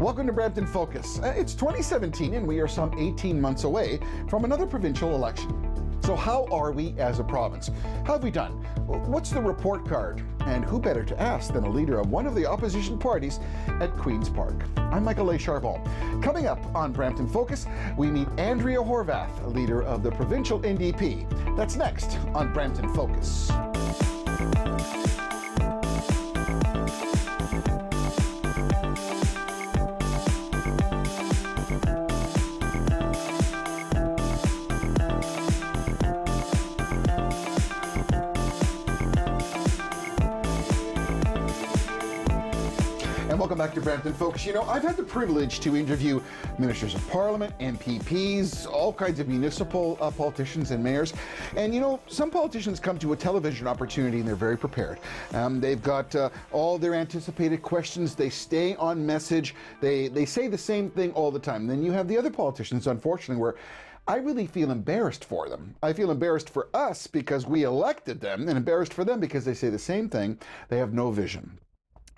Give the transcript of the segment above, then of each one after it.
Welcome to Brampton Focus. Uh, It's 2017 and we are some 18 months away from another provincial election. So how are we as a province? How have we done? What's the report card? And who better to ask than a leader of one of the opposition parties at Queen's Park? I'm Michael A. Charbon. Coming up on Brampton Focus, we meet Andrea Horwath, leader of the provincial NDP. That's next on Brampton Focus. To Brampton Focus. You know, I've had the privilege to interview ministers of parliament, MPPs, all kinds of municipal uh, politicians and mayors. And you know, some politicians come to a television opportunity and they're very prepared. Um, they've got uh, all their anticipated questions. They stay on message. They they say the same thing all the time. Then you have the other politicians, unfortunately, where I really feel embarrassed for them. I feel embarrassed for us because we elected them, and embarrassed for them because they say the same thing. They have no vision.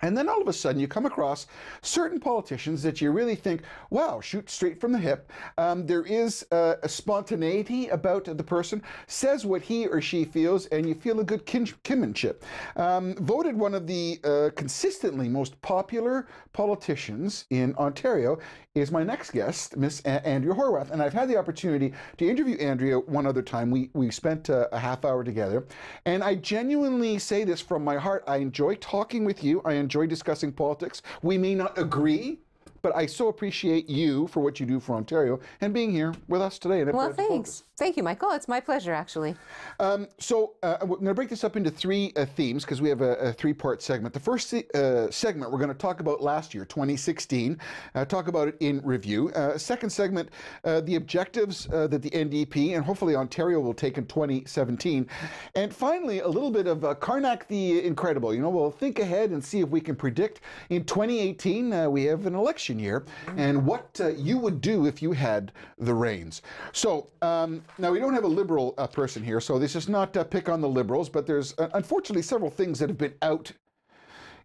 And then all of a sudden, you come across certain politicians that you really think, wow, shoot straight from the hip. Um, there is a spontaneity about the person, says what he or she feels, and you feel a good kin- kinship. Um, voted one of the uh, consistently most popular politicians in Ontario is my next guest, Miss A- Andrea Horwath. And I've had the opportunity to interview Andrea one other time. We, we spent uh, a half hour together. And I genuinely say this from my heart. I enjoy talking with you. I enjoy discussing politics. We may not agree, but I so appreciate you for what you do for Ontario and being here with us today. And Well, thanks. Thank you, Michael. It's my pleasure, actually. Um, so uh, we're going to break this up into three uh, themes because we have a, a three-part segment. The first uh, segment we're going to talk about last year, 2016, uh, talk about it in review. Uh, second segment, uh, the objectives uh, that the NDP and hopefully Ontario will take in 2017, and finally a little bit of uh, Karnak the Incredible. You know, we'll think ahead and see if we can predict in 2018 uh, we have an election year and what uh, you would do if you had the reins. So um, now we don't have a liberal uh, person here, so this is not uh, pick on the liberals, but there's uh, unfortunately several things that have been out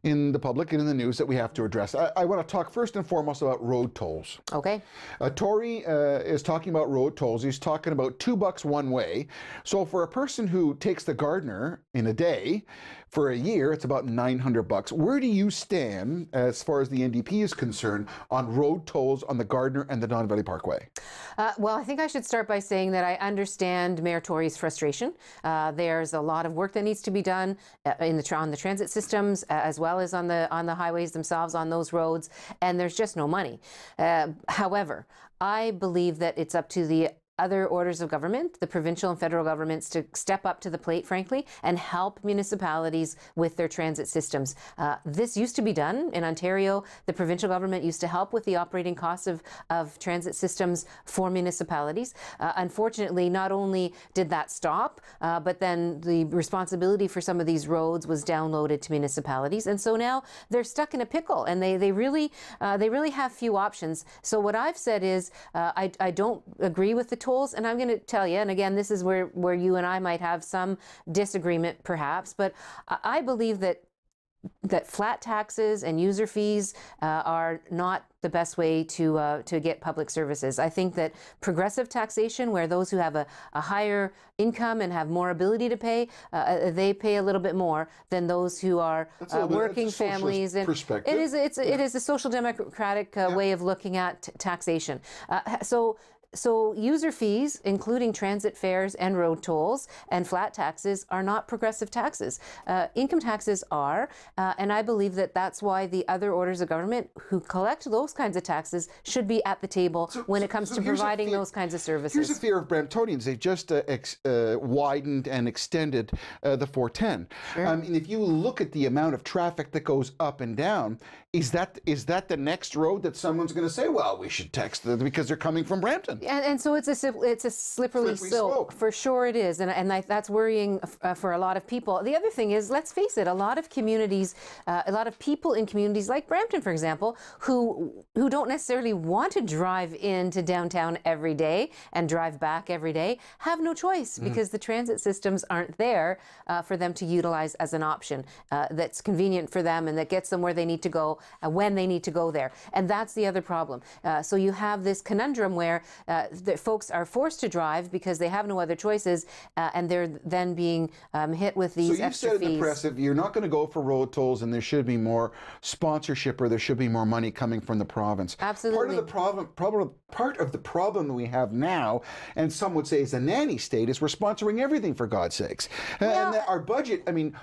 in the public and in the news that we have to address. I, I want to talk first and foremost about road tolls. Okay. Uh, Tory uh, is talking about road tolls. He's talking about two bucks one way. So for a person who takes the Gardiner in a day, for a year, it's about 900 bucks. Where do you stand as far as the NDP is concerned on road tolls on the Gardiner and the Don Valley Parkway? Uh, well, I think I should start by saying that I understand Mayor Tory's frustration. Uh, there's a lot of work that needs to be done uh, in the on the transit systems uh, as well as on the on the highways themselves on those roads, and there's just no money. Uh, however, I believe that it's up to the other orders of government, the provincial and federal governments, to step up to the plate, frankly, and help municipalities with their transit systems. Uh, this used to be done in Ontario. The provincial government used to help with the operating costs of, of transit systems for municipalities. Uh, unfortunately, not only did that stop, uh, but then the responsibility for some of these roads was downloaded to municipalities, and so now they're stuck in a pickle, and they they really uh, they really have few options. So what I've said is uh, I I don't agree with the tolls, and I'm going to tell you, and again, this is where, where you and I might have some disagreement perhaps, but I believe that that flat taxes and user fees uh, are not the best way to uh, to get public services. I think that progressive taxation, where those who have a, a higher income and have more ability to pay, uh, they pay a little bit more than those who are uh, bit- working that's a families. And perspective. it is it's it is a social democratic uh, way of looking at t- taxation. Uh, so. So, user fees, including transit fares and road tolls and flat taxes, are not progressive taxes. Uh, income taxes are, uh, and I believe that that's why the other orders of government who collect those kinds of taxes should be at the table when it comes so to providing those kinds of services. Here's a fear of Bramptonians. They've just uh, ex- uh, widened and extended uh, the 410. Sure. I mean, if you look at the amount of traffic that goes up and down, is that is that the next road that someone's going to say, well, we should text them because they're coming from Brampton? And, and so it's a it's a slippery, Slippery slope for sure it is, and and I, that's worrying uh, for a lot of people. The other thing is, let's face it, a lot of communities, uh, a lot of people in communities like Brampton, for example, who who don't necessarily want to drive into downtown every day and drive back every day, have no choice Mm. because the transit systems aren't there uh, for them to utilize as an option uh, that's convenient for them and that gets them where they need to go uh, when they need to go there. And that's the other problem. Uh, so you have this conundrum where uh, the folks are forced to drive because they have no other choices, uh, and they're then being um, hit with these. So extra said in the press if you're not going to go for road tolls, and there should be more sponsorship, or there should be more money coming from the province. Absolutely. Part of the problem, problem, part of the problem that we have now, and some would say is a nanny state, is we're sponsoring everything for God's sakes, and Well- that our budget. I mean.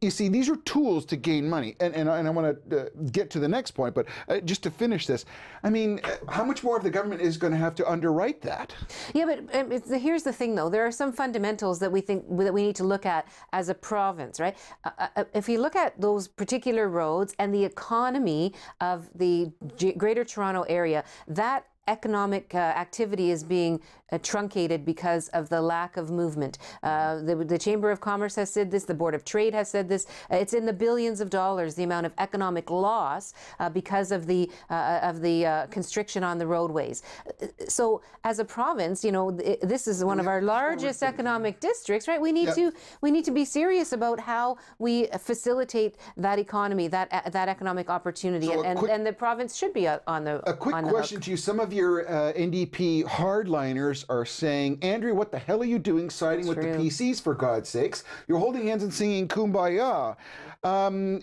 You see, these are tools to gain money, and and, and I want to uh, get to the next point, but uh, just to finish this, I mean, uh, how much more of the government is going to have to underwrite that? Yeah, but um, it's, here's the thing, though. There are some fundamentals that we think that we need to look at as a province, right? Uh, uh, if you look at those particular roads and the economy of the G- Greater Toronto area, that economic uh, activity is being uh, truncated because of the lack of movement. Uh, the, the Chamber of Commerce has said this, the Board of Trade has said this. Uh, it's in the billions of dollars, the amount of economic loss uh, because of the uh, of the uh, constriction on the roadways. So, as a province, you know, th- this is one of our largest economic districts, right? We need Yeah. to we need to be serious about how we facilitate that economy, that uh, that economic opportunity, So and, and, quick- and the province should be on the A quick on the question hook. to you. Some of your uh, NDP hardliners are saying, Andrew, what the hell are you doing siding with the. PCs, for God's sakes? You're holding hands and singing Kumbaya. Um,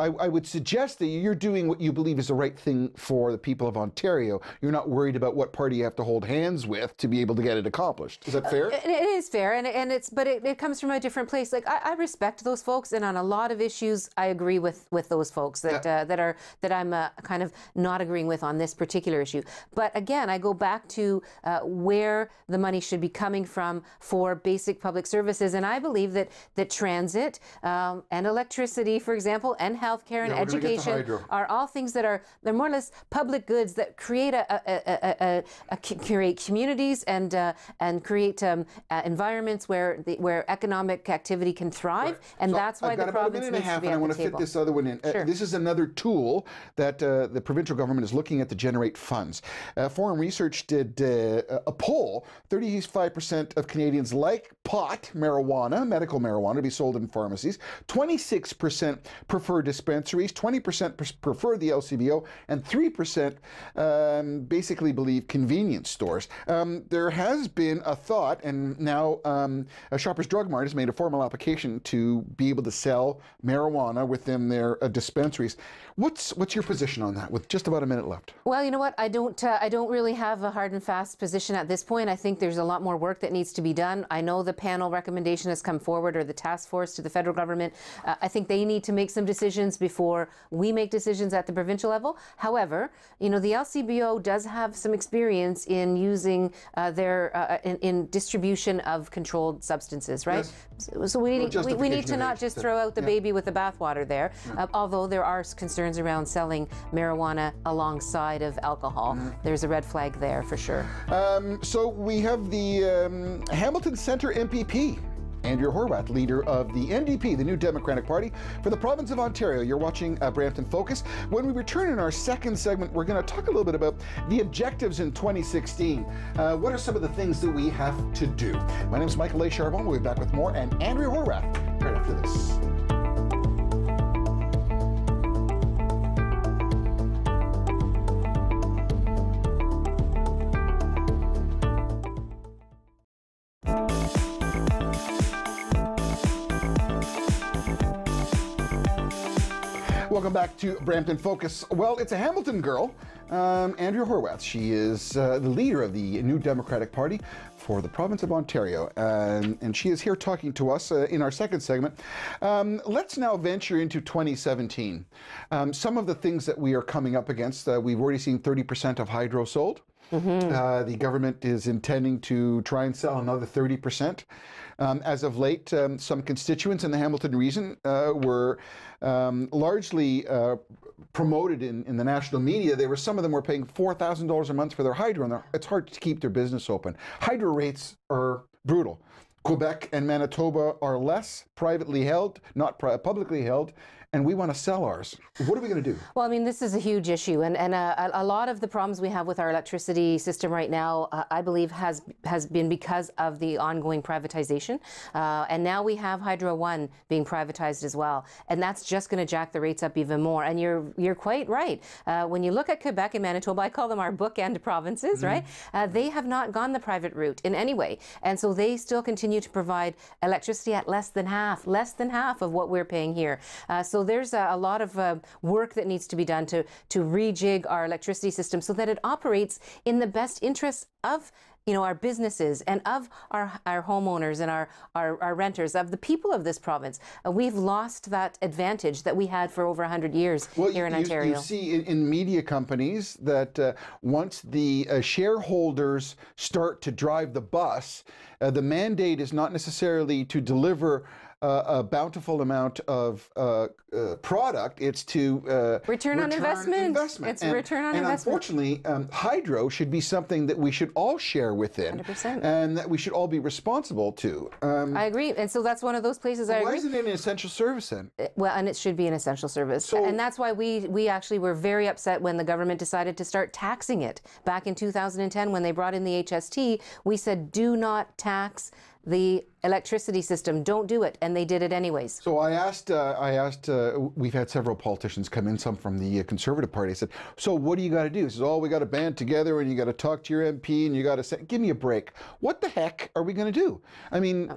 I, I would suggest that you're doing what you believe is the right thing for the people of Ontario. You're not worried about what party you have to hold hands with to be able to get it accomplished. Is that fair? It, it is fair, and, and it's but it, it comes from a different place. Like I, I respect those folks, and on a lot of issues, I agree with with those folks that uh, that are that I'm uh, kind of not agreeing with on this particular issue. But again, I go back to uh, where the money should be coming from for basic public services, and I believe that that transit um, and electricity, for example, and healthcare and Yeah, we're gonna get to education are all things that are they're more or less public goods that create a, a, a, create communities and uh, and create um, uh, environments where the, where economic activity can thrive, and So that's why I've got the about a minute and a half, and I want to fit this other one in. Uh, this is another tool that uh, the provincial government is looking at to generate funds. Uh, Forum Research did uh, a poll: 35% of Canadians like pot, marijuana, medical marijuana, to be sold in pharmacies. 26% prefer dispensaries. 20% pres- prefer the LCBO, and 3% um, basically believe convenience stores. Um, there has been a thought, and now um, a Shoppers Drug Mart has made a formal application to be able to sell marijuana within their uh, dispensaries. What's what's your position on that? With just about a minute left. Well, you know what? I don't. Uh, I don't really have a hard and fast position at this point. I think there's a lot more work that needs to be done. I know the panel recommendation has come forward, or the task force to the federal government. Uh, I think they need to make some decisions before we make decisions at the provincial level. However, you know, the LCBO does have some experience in using uh, their uh, in, in distribution of controlled substances, right? So, so we, need, we, we need to not just throw out the yeah. baby with the bathwater there. Uh, although there are s- concerns around selling marijuana alongside of alcohol, Mm-hmm. there's a red flag there for sure. Um, so we have the um, Hamilton Centre MPP. Andrew Horwath, leader of the NDP, the New Democratic Party, for the province of Ontario. You're watching uh, Brampton Focus. When we return in our second segment, we're going to talk a little bit about the objectives in 2016. Uh, what are some of the things that we have to do? My name is Michael A. Charbon. We'll be back with more, and Andrew Horwath right after this. Welcome back to Brampton Focus. Well, it's a Hamilton girl, um, Andrea Horwath. She is uh, the leader of the New Democratic Party for the province of Ontario, and, and she is here talking to us uh, in our second segment. Um, let's now venture into 2017. Um, some of the things that we are coming up against, uh, we've already seen 30% of hydro sold. Uh, the government is intending to try and sell another 30%. Um, as of late, um, some constituents in the Hamilton region uh, were um, largely uh, promoted in, in the national media. They were some of them were paying four thousand dollars a month for their hydro, and it's hard to keep their business open. Hydro rates are brutal. Quebec and Manitoba are less privately held, not pri- publicly held, and we want to sell ours. What are we going to do? Well, I mean, this is a huge issue, and and uh, a, lot of the problems we have with our electricity system right now, uh, I believe, has has been because of the ongoing privatization, uh, and now we have Hydro One being privatized as well, and that's just going to jack the rates up even more. And you're you're quite right. Uh, when you look at Quebec and Manitoba, I call them our bookend provinces, right? Uh, they have not gone the private route in any way, and so they still continue to provide electricity at less than half, less than half of what we're paying here. Uh, so there's a, a lot of uh, work that needs to be done to to rejig our electricity system so that it operates in the best interests of you know our businesses and of our our homeowners and our our, our renters of the people of this province. Uh, we've lost that advantage that we had for over 100 years here in you, Ontario. You see in, in media companies that uh, once the uh, shareholders start to drive the bus, uh, the mandate is not necessarily to deliver. Uh, a bountiful amount of uh, uh, product. It's to uh, Return on investment. It's and, return on and investment. unfortunately, um, hydro should be something that we should all share within, 100%. and that we should all be responsible to. Um, I agree, and so that's one of those places I why agree. isn't it an essential service then? Well, and it should be an essential service. and that's why we we actually were very upset when the government decided to start taxing it. Back in 2010 when they brought in the HST, we said do not tax the electricity system. Don't do it, and they did it anyways. So I asked, uh, I asked, uh, we've had several politicians come in, some from the uh, Conservative Party. I said, so what do you got to do? He says, oh, we got to band together and you got to talk to your MP and you got to say, give me a break. What the heck are we going to do? I mean,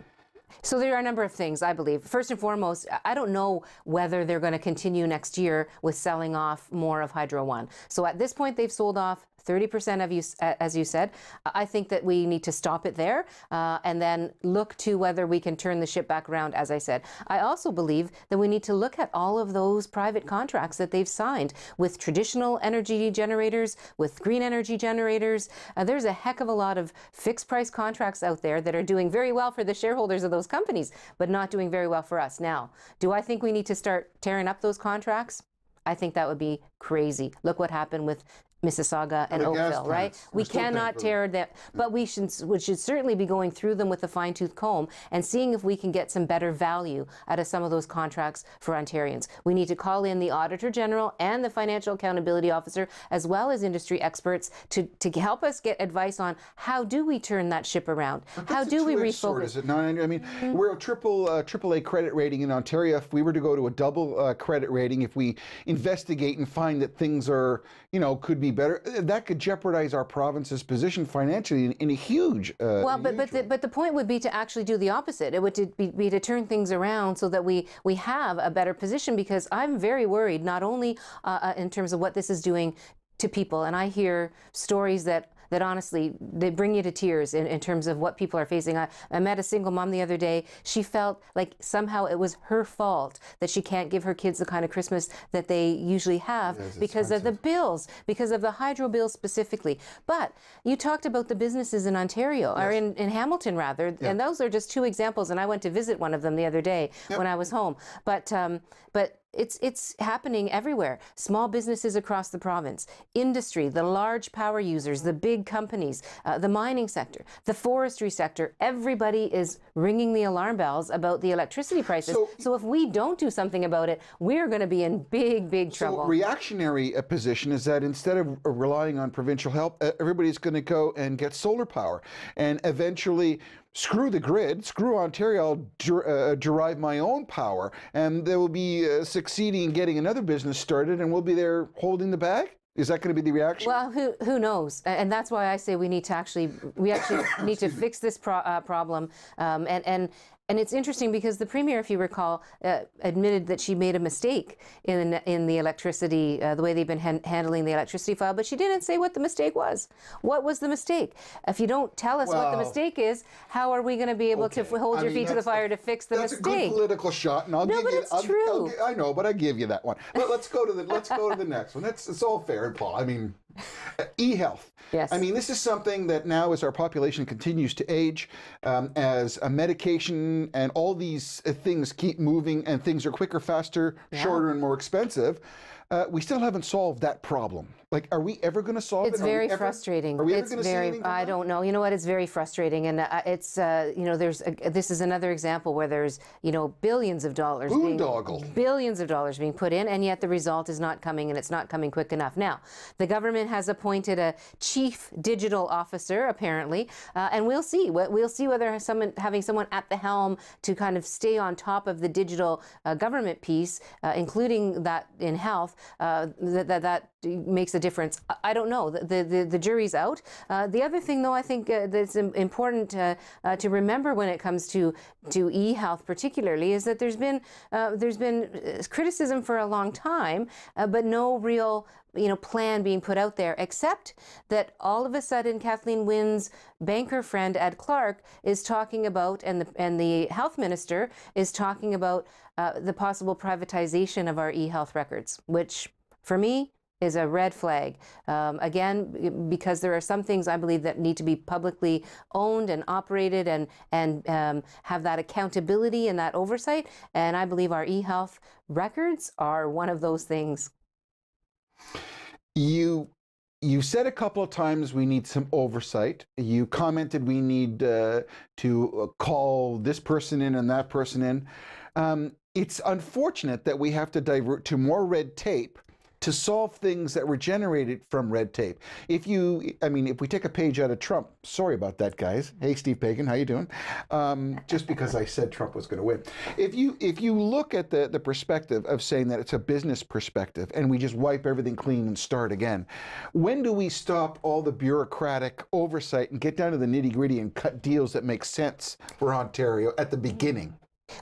So there are a number of things, I believe. First and foremost, I don't know whether they're going to continue next year with selling off more of Hydro One. So at this point, they've sold off 30% of you, as you said. I think that we need to stop it there uh, and then look to whether we can turn the ship back around, as I said. I also believe that we need to look at all of those private contracts that they've signed with traditional energy generators, with green energy generators. Uh, there's a heck of a lot of fixed price contracts out there that are doing very well for the shareholders of those companies, but not doing very well for us. Now, do I think we need to start tearing up those contracts? I think that would be crazy. Look what happened with Mississauga and Oakville, right? We're We cannot tear that, but we should we should certainly be going through them with a fine tooth comb and seeing if we can get some better value out of some of those contracts for Ontarians. We need to call in the Auditor General and the Financial Accountability Officer, as well as industry experts, to to help us get advice on how do we turn that ship around? How do we two-edged sword, refocus? Is it not? I mean, we're a triple uh, triple A credit rating in Ontario. If we were to go to a double uh, credit rating, if we investigate and find that things are, you know, could be better, uh, that could jeopardize our province's position financially in, in a huge. Uh, Well, but but the, but the point would be to actually do the opposite. It would to be, be to turn things around so that we we have a better position. Because I'm very worried, not only uh, uh, in terms of what this is doing to people, and I hear stories that. That honestly, they bring you to tears in, in terms of what people are facing. I, I met a single mom the other day. She felt like somehow it was her fault that she can't give her kids the kind of Christmas that they usually have because of the bills, because of the hydro bill specifically. But you talked about the businesses in Ontario, or in, in Hamilton rather, and those are just two examples. And I went to visit one of them the other day when I was home. But um, but it's it's happening everywhere. Small businesses across the province, industry, the large power users, the big companies, uh, the mining sector, the forestry sector. Everybody is ringing the alarm bells about the electricity prices. So- So, if we don't do something about it, we're going to be in big, big trouble. So reactionary uh, position is that instead of uh, relying on provincial help, uh, everybody's going to go and get solar power, and eventually screw the grid, screw Ontario, I'll der- uh, derive my own power, and they will be uh, succeeding in getting another business started, and we'll be there holding the bag. Is that going to be the reaction? Well, who who knows? And that's why I say we need to actually we actually need to fix this pro- uh, problem. Um, and and and it's interesting because the premier, if you recall, uh, admitted that she made a mistake in in the electricity, uh, the way they've been han- handling the electricity file, but she didn't say what the mistake was. What was the mistake? If you don't tell us what the mistake is, how are we going to be able to Okay. f- hold I your mean, feet to the that's a- fire to fix the That's a mistake? good political shot, and I'll No, give but you. it's I'll- I'll true. gi- I know, but I give you that one. But Let, us go to the. Let's go to the next one. That's it's all fair, and Paul. I mean, e-health. Yes. I mean, this is something that now, as our population continues to age, um, as a medication and all these uh, things keep moving, and things are quicker, faster, shorter, and more expensive. Uh, we still haven't solved that problem. Like, are we ever going to solve It's it? We very ever- frustrating. Are we ever it's see very. I don't know. You know what? It's very frustrating, and uh, it's uh, you know there's a, this is another example where there's you know billions of dollars being billions of dollars being put in, and yet the result is not coming, and it's not coming quick enough. Now, the government has appointed a chief digital officer, apparently, uh, and we'll see. We- We'll see whether someone having someone at the helm to kind of stay on top of the digital uh, government piece, uh, including that in health, uh, that, that that makes a difference. I- don't know. The the, the jury's out. Uh, the other thing, though, I think uh, that's important uh, uh, to remember when it comes to to e-health, particularly, is that there's been uh, there's been uh, criticism for a long time, but no real you know plan being put out there except that all of a sudden Kathleen Wynne's banker friend Ed Clark is talking about and the and the health minister is talking about uh, the possible privatization of our e-health records which for me is a red flag. Um, again, because there are some things I believe that need to be publicly owned and operated and and um, have that accountability and that oversight. And I believe our e-health records are one of those things. You you said a couple of times we need some oversight. You commented we need uh, to uh, call this person in and that person in. Um, it's unfortunate that we have to divert to more red tape to solve things that were generated from red tape. If you, I mean, if we take a page out of Trump, sorry about that, guys. Hey, Steve Paikin, how you doing? Um, just because I said Trump was going to win. If you if you look at the the perspective of saying that it's a business perspective and we just wipe everything clean and start again, when do we stop all the bureaucratic oversight and get down to the nitty gritty and cut deals that make sense for Ontario at the beginning?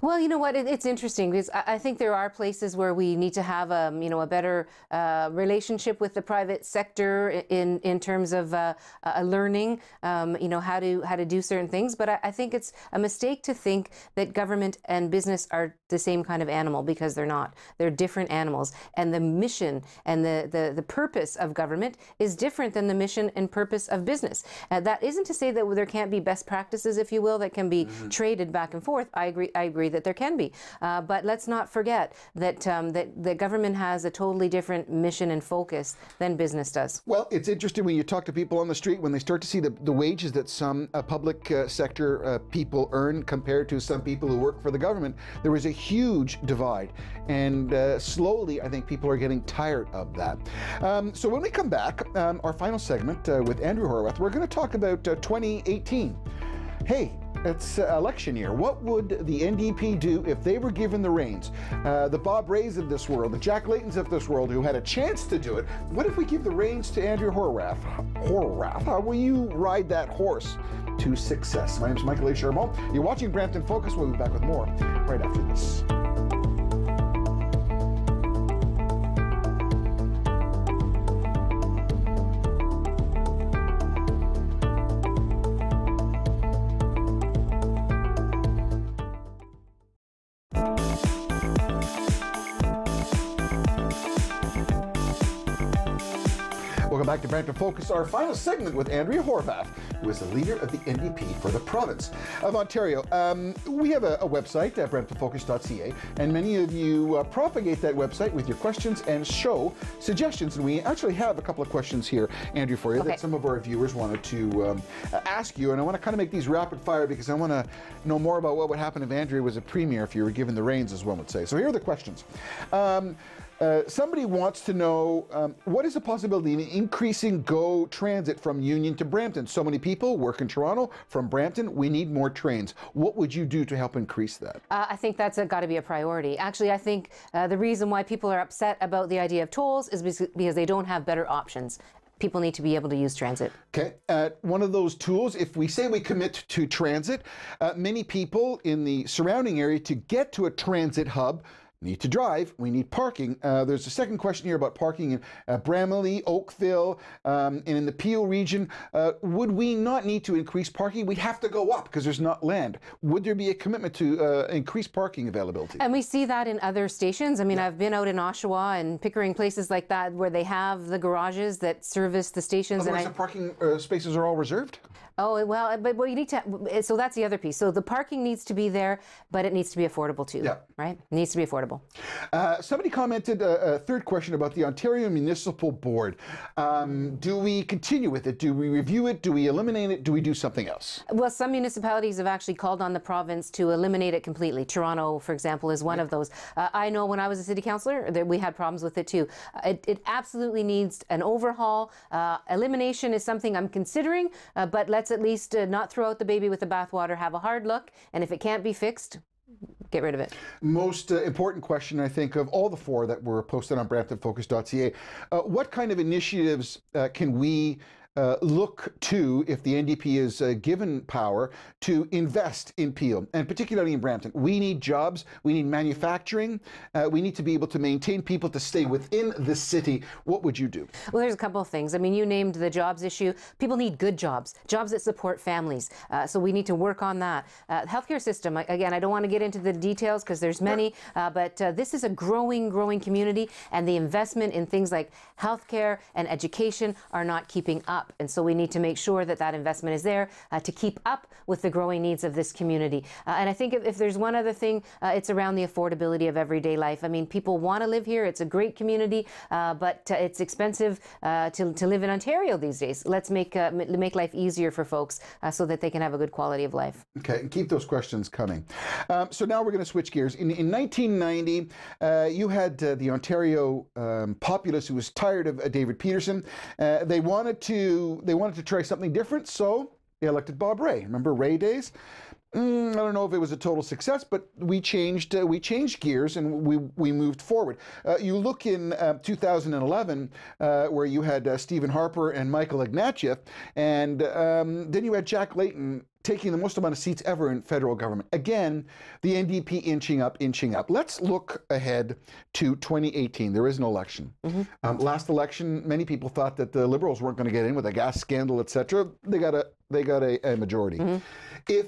Well, you know what? It, it's interesting because I, I think there are places where we need to have, um, you know, a better uh, relationship with the private sector in in terms of uh, uh, learning, um, you know, how to how to do certain things. But I, I think it's a mistake to think that government and business are the same kind of animal because they're not. They're different animals, and the mission and the the, the purpose of government is different than the mission and purpose of business. Uh, that isn't to say that there can't be best practices, if you will, that can be traded back and forth. I agree. I agree that there can be, uh, but let's not forget that um, that the government has a totally different mission and focus than business does. Well, it's interesting when you talk to people on the street when they start to see the, the wages that some uh, public uh, sector uh, people earn compared to some people who work for the government. There is a huge divide, and uh, slowly, I think people are getting tired of that. Um, so when we come back, um, our final segment uh, with Andrew Horwath, we're going to talk about uh, 2018. Hey, it's uh, election year. What would the NDP do if they were given the reins? Uh, the Bob Raes of this world, the Jack Laytons of this world, who had a chance to do it. What if we give the reins to Andrew Horwath? Horwath, how will you ride that horse to success? My name is Michael A. Charbon. You're watching Brampton Focus. We'll be back with more right after this. Back to Brampton Focus, our final segment with Andrea Horwath, who is the leader of the NDP for the province of Ontario. Um, we have a, a website at bramptonfocus.ca, and many of you uh, propagate that website with your questions and show suggestions. And we actually have a couple of questions here, Andrew, for you Okay. that some of our viewers wanted to um, ask you. And I want to kind of make these rapid fire because I want to know more about what would happen if Andrea was a premier, if you were given the reins, as one would say. So here are the questions. Um, uh, somebody wants to know um, what is the possibility of increasing GO transit from Union to Brampton? So many people work in Toronto. From Brampton, we need more trains. What would you do to help increase that? Uh, I think that's got to be a priority. Actually, I think uh, the reason why people are upset about the idea of tolls is because because they don't have better options. People need to be able to use transit. Okay, uh, one of those tools, if we say we commit to transit, uh, many people in the surrounding area to get to a transit hub need to drive, we need parking. Uh, there's a second question here about parking in uh, Bramalea, Oakville, um, and in the Peel region. Uh, would we not need to increase parking? We'd have to go up because there's not land. Would there be a commitment to uh, increase parking availability? And we see that in other stations. I mean, yeah. I've been out in Oshawa and Pickering, places like that, where they have the garages that service the stations. Otherwise, and I, the parking uh, spaces are all reserved? Oh, well, but well, you need to, so that's the other piece. So the parking needs to be there, but it needs to be affordable too, yeah. right? It needs to be affordable. Uh, somebody commented a, uh, a, third question about the Ontario Municipal Board. Um, do we continue with it? Do we review it? Do we eliminate it? Do we do something else? Well, some municipalities have actually called on the province to eliminate it completely. Toronto, for example, is one of those. Uh, I know when I was a city councillor that we had problems with it too. Uh, it, it, absolutely needs an overhaul. Uh, elimination is something I'm considering, uh, but let's at least uh, not throw out the baby with the bathwater, have a hard look, and if it can't be fixed, get rid of it. Most uh, important question, I think, of all the four that were posted on BramptonFocus.ca. Uh, what kind of initiatives uh, can we uh, look to, if the NDP is uh, given power, to invest in Peel, and particularly in Brampton. We need jobs, we need manufacturing, uh, we need to be able to maintain people to stay within the city. What would you do? Well, there's a couple of things. I mean, you named the jobs issue. People need good jobs, jobs that support families. Uh, so we need to work on that. Uh, healthcare system, again, I don't want to get into the details because there's many, uh, but this is a growing, growing community, and the investment in things like healthcare and education are not keeping up up. And so we need to make sure that that investment is there uh, to keep up with the growing needs of this community. Uh, and I think if, if, there's one other thing, uh, it's around the affordability of everyday life. I mean, people want to live here. It's a great community, uh, but uh, it's expensive to, to live in Ontario these days. Let's make, make life easier for folks so that they can have a good quality of life. Okay, and keep those questions coming. Um, so now we're going to switch gears. In, in 1990, you had the Ontario um, populace who was tired of David Peterson. they wanted to they wanted to try something different, so they elected Bob Rae. Remember Rae days? Mm, I don't know if it was a total success, but we changed uh, we changed gears and we we moved forward. Uh, you look in uh, 2011 uh, where you had uh, Stephen Harper and Michael Ignatieff, and um, then you had Jack Layton taking the most amount of seats ever in federal government. Again, the NDP inching up, inching up. Let's look ahead to 2018. There is an election. Mm-hmm. Um, last election, many people thought that the Liberals weren't going to get in with a gas scandal, etc. They got a they got a, a majority. Mm-hmm. If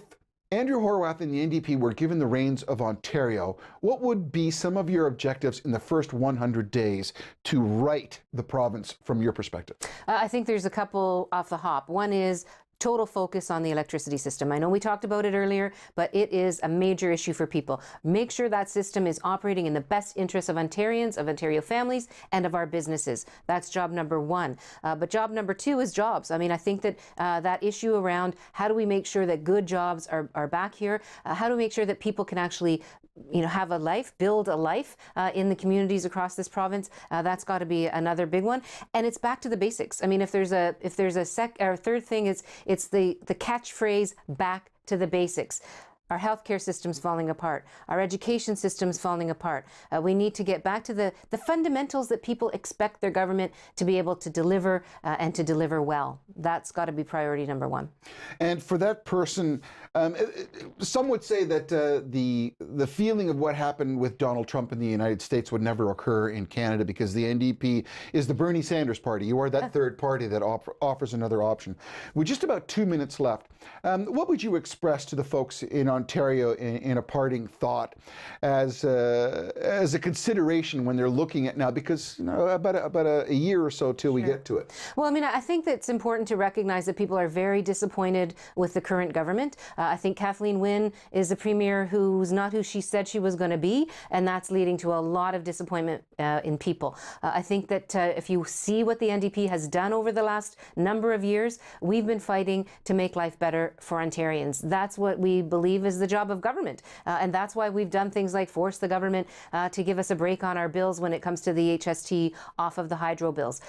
Andrew Horwath and the NDP were given the reins of Ontario, what would be some of your objectives in the first 100 days to right the province from your perspective? Uh, I think there's a couple off the hop. One is total focus on the electricity system. I know we talked about it earlier, but it is a major issue for people. Make sure that system is operating in the best interests of Ontarians, of Ontario families, and of our businesses. That's job number one. Uh, but job number two is jobs. I mean, I think that uh, that issue around how do we make sure that good jobs are, are back here? Uh, how do we make sure that people can actually you know, have a life, build a life uh, in the communities across this province. Uh, that's got to be another big one. And it's back to the basics. I mean, if there's a if there's a sec or third thing, it's it's the the catchphrase back to the basics. Our healthcare system's falling apart. Our education system's falling apart. Uh, we need to get back to the, the fundamentals that people expect their government to be able to deliver uh, and to deliver well. That's got to be priority number one. And for that person, um, some would say that uh, the the feeling of what happened with Donald Trump in the United States would never occur in Canada because the NDP is the Bernie Sanders party. You are that third party that offer, offers another option. With just about two minutes left, um, what would you express to the folks in Ontario in, in a parting thought as uh, as a consideration when they're looking at now? Because you know, about a, about a, year or so till sure. we get to it. Well, I mean, I think that it's important to recognize that people are very disappointed with the current government. Uh, uh, I think Kathleen Wynne is a premier who's not who she said she was going to be, and that's leading to a lot of disappointment uh, in people. Uh, I think that uh, if you see what the NDP has done over the last number of years, we've been fighting to make life better for Ontarians. That's what we believe is the job of government, uh, and that's why we've done things like force the government uh, to give us a break on our bills when it comes to the HST off of the hydro bills.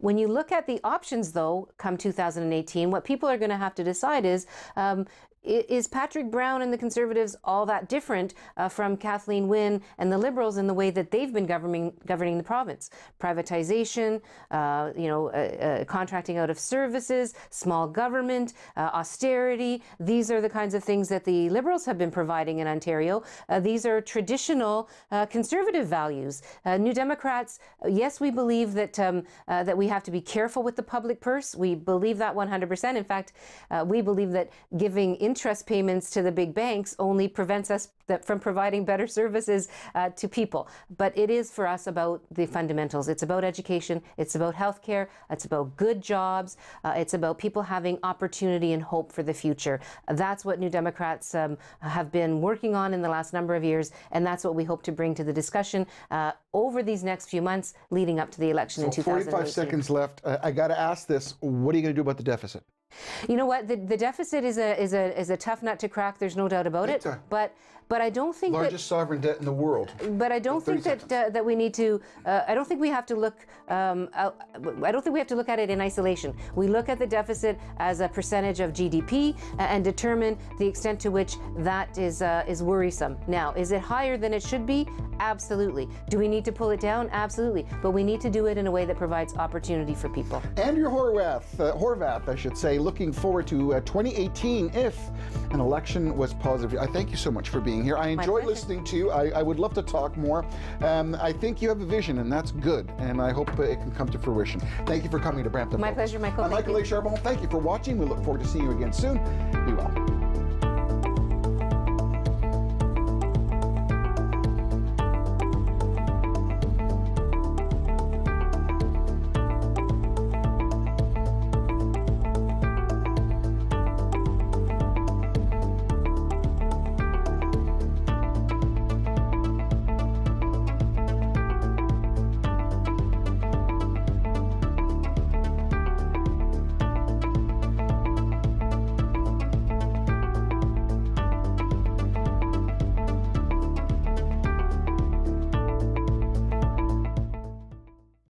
when you look at the options, though, come 2018, what people are going to have to decide is um, is Patrick Brown and the Conservatives all that different uh, from Kathleen Wynne and the Liberals in the way that they've been governing governing the province? Privatization, uh, you know, uh, uh contracting out of services, small government, uh, austerity. These are the kinds of things that the Liberals have been providing in Ontario. Uh, these are traditional conservative values. New Democrats, yes, we believe that um, that we have to be careful with the public purse. We believe that 100%. In fact, we believe that giving interest payments to the big banks only prevents us from providing better services uh, to people. But it is for us about the fundamentals. It's about education, it's about healthcare, it's about good jobs, uh, it's about people having opportunity and hope for the future. That's what New Democrats um, have been working on in the last number of years, and that's what we hope to bring to the discussion uh, over these next few months leading up to the election so in 2018. 45 seconds left. I got to ask this. What are you going to do about the deficit? You know what? The, the deficit is a is a is a tough nut to crack. There's no doubt about it. But but I don't think largest that, sovereign debt in the world. But I don't think that uh, that we need to. Uh, I don't think we have to look. Um, I don't think we have to look at it in isolation. We look at the deficit as a percentage of GDP and determine the extent to which that is uh, is worrisome. Now, is it higher than it should be? Absolutely. Do we need to pull it down? Absolutely. But we need to do it in a way that provides opportunity for people. Andrew Horwath, uh, Horwath, I should say, looking forward to uh, 2018 if an election was positive. I thank you so much for being here. I enjoy listening to you. I, I, would love to talk more. Um, I think you have a vision, and that's good. And I hope it can come to fruition. Thank you for coming to Brampton. My pleasure, Michael. I'm Michael A. Charbon. Thank you for watching. We look forward to seeing you again soon. Be well.